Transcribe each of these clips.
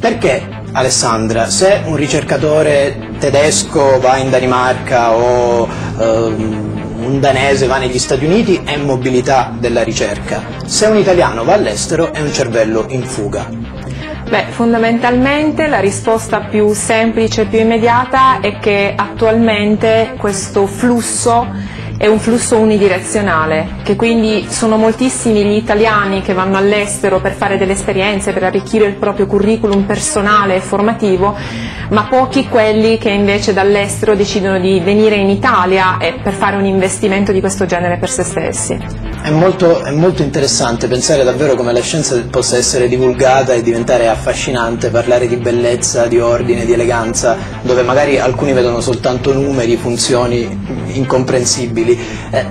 Perché Alessandra, se un ricercatore tedesco va in Danimarca o ehm, un danese va negli Stati Uniti è mobilità della ricerca, se un italiano va all'estero è un cervello in fuga. Beh, fondamentalmente la risposta più semplice e più immediata è che attualmente questo flusso è un flusso unidirezionale, che quindi sono moltissimi gli italiani che vanno all'estero per fare delle esperienze, per arricchire il proprio curriculum personale e formativo, ma pochi quelli che invece dall'estero decidono di venire in Italia per fare un investimento di questo genere per se stessi. È molto, è molto, interessante pensare davvero come la scienza possa essere divulgata e diventare affascinante, parlare di bellezza, di ordine, di eleganza, dove magari alcuni vedono soltanto numeri, funzioni incomprensibili. Eh,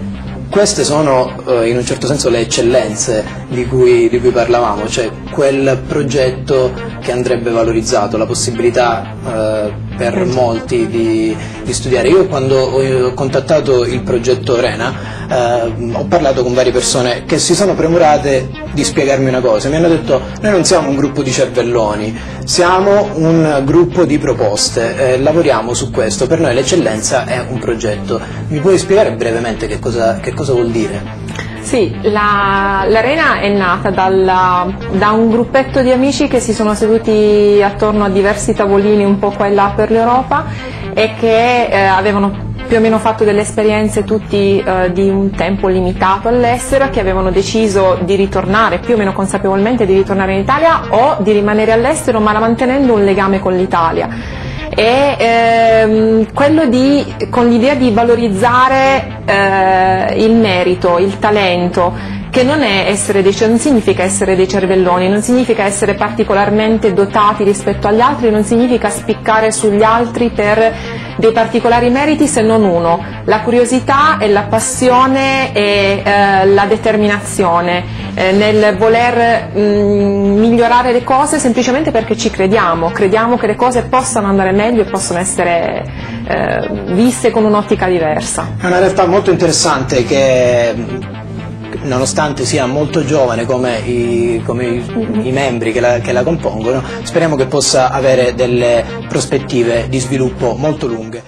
queste sono eh, in un certo senso le eccellenze di cui, di cui, parlavamo, cioè quel progetto che andrebbe valorizzato, la possibilità eh, per molti di, di, studiare. Io quando ho contattato il progetto Rena eh, ho parlato con varie persone che si sono premurate di spiegarmi una cosa, mi hanno detto noi non siamo un gruppo di cervelloni, siamo un gruppo di proposte, eh, lavoriamo su questo, per noi l'eccellenza è un progetto. Mi puoi spiegare brevemente che cosa, che cosa vuol dire? Sì, l'Arena la, è nata dalla, da un gruppetto di amici che si sono seduti attorno a diversi tavolini un po' qua e là per l'Europa e che eh, avevano più o meno fatto delle esperienze tutti eh, di un tempo limitato all'estero che avevano deciso di ritornare più o meno consapevolmente di ritornare in Italia o di rimanere all'estero ma mantenendo un legame con l'Italia e ehm, quello di, con l'idea di valorizzare eh, il merito, il talento, che non, dei, non, significa essere dei cervelloni, non significa essere particolarmente dotati rispetto agli altri, non significa spiccare sugli altri per dei particolari meriti se non uno, la curiosità e la passione e eh, la determinazione eh, nel voler mh, mm, migliorare le cose semplicemente perché ci crediamo, crediamo che le cose possano andare meglio e possono essere eh, viste con un'ottica diversa. È una realtà molto interessante che nonostante sia molto giovane come i, come i, i membri che la, che la compongono, speriamo che possa avere delle prospettive di sviluppo molto lunghe.